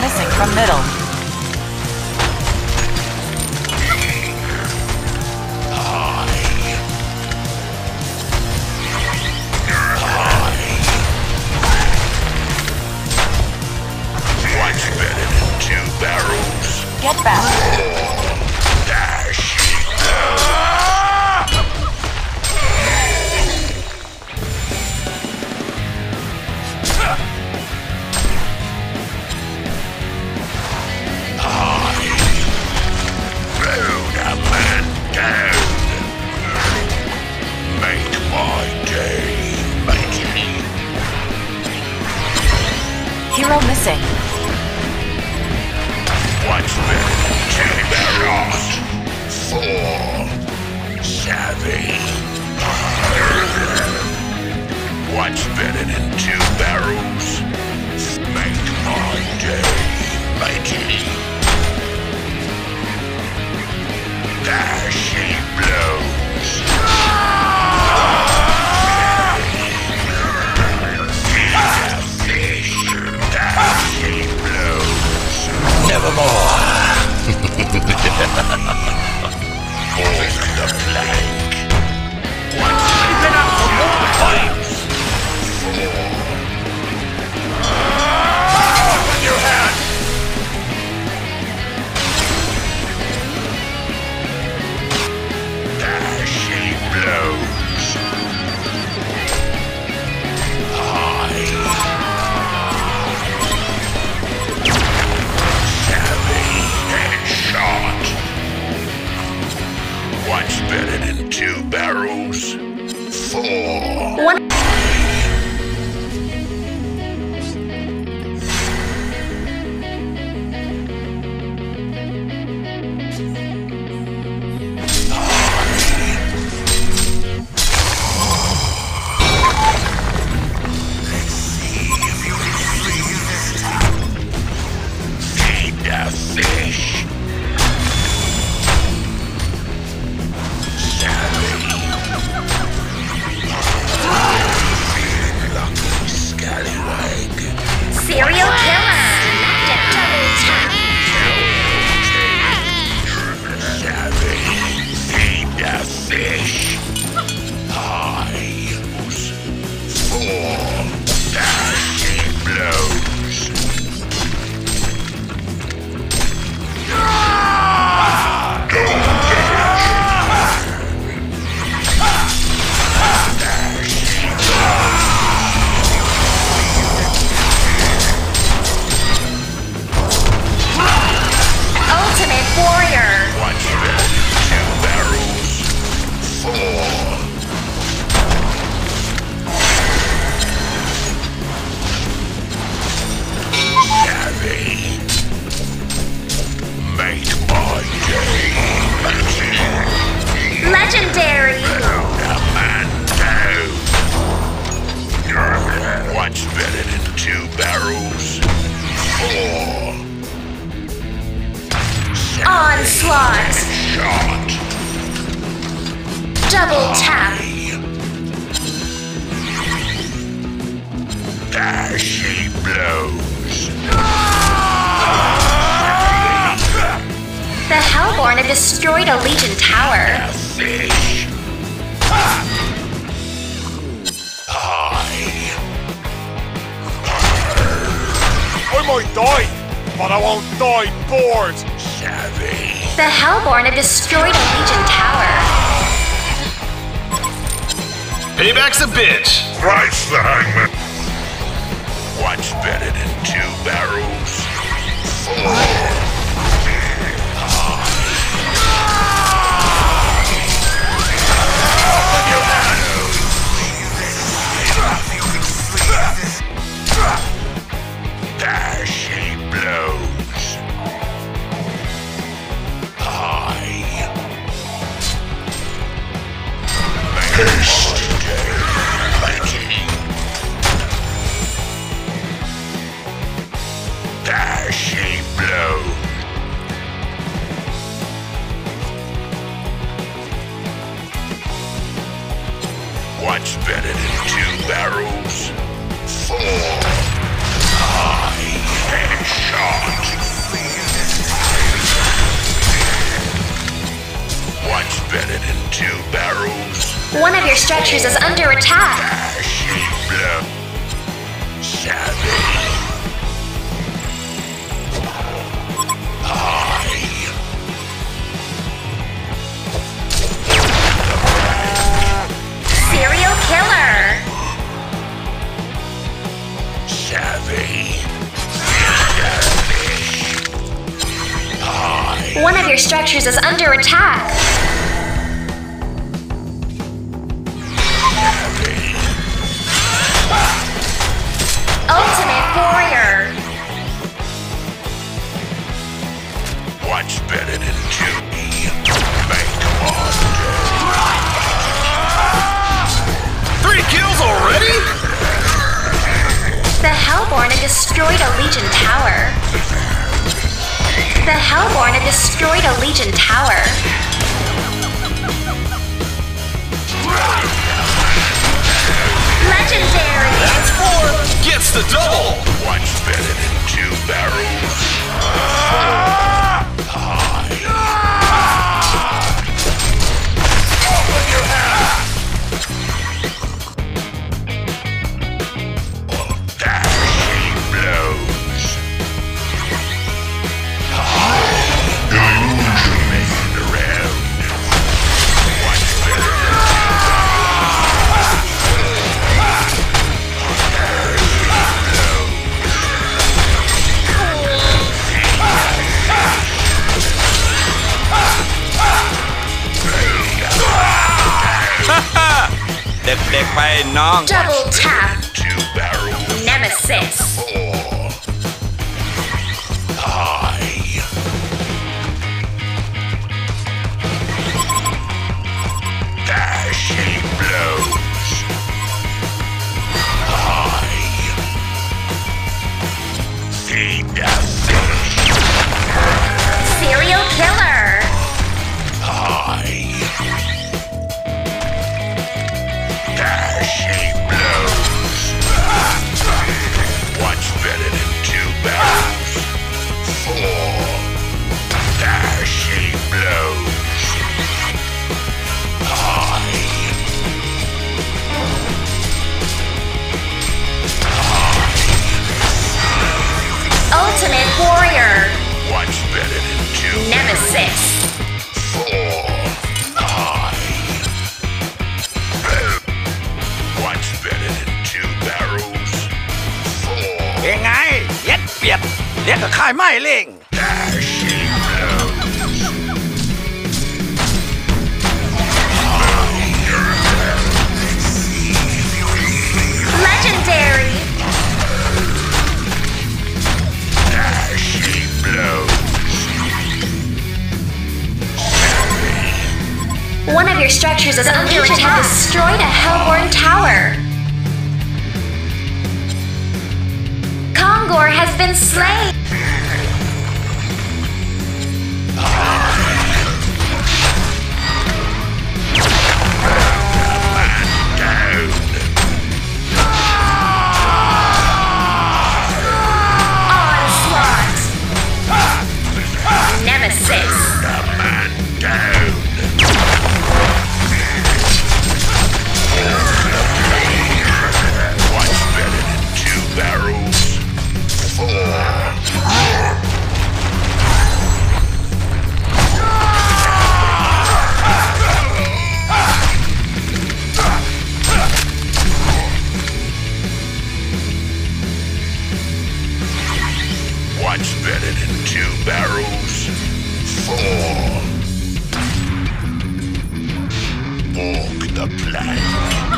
missing from middle. Double tap. Dashing blows. The Hellborn have destroyed a Legion tower. Fish. I might die, but I won't die bored. Savvy. The Hellborn have destroyed a Legion tower. Payback's a bitch. Christ the hangman. What's better than two barrels? Four. What's better than two barrels? Headshot. What's better than two barrels? One of your structures is under attack. Dashing is under attack. Hellborn have destroyed a Legion tower. Legendary. That's four. Gets the double. What's better than two barrels? Dashing Đẹp đẹp non. Double tap. two barrels? Nemesis. Four. I. Dashing blows. I. Feed the Nemesis. Four. I. What's better than two barrels? Four. ยังไงเย็ดเปียดเรียกกับค่ายไม่เล่ง Dashing blows. Legendary. Dashing blows. One of your structures is under attack. Destroyed a Hellborn tower. Kongor has been slain. What's better than two barrels? Four. Walk the plank.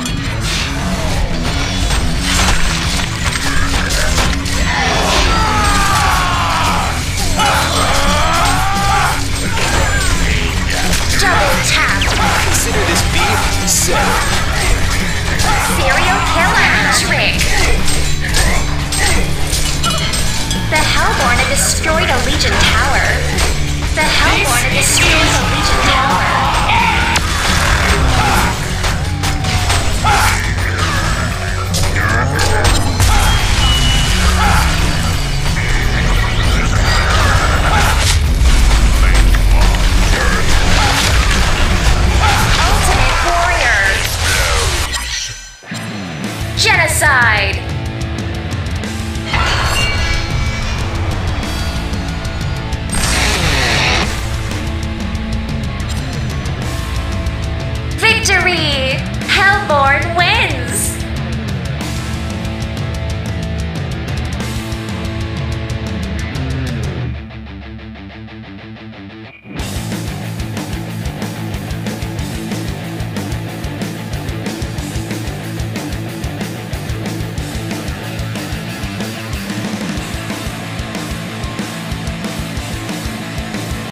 The Hellborn have destroyed a Legion tower. The Hellborn have destroyed a Legion tower.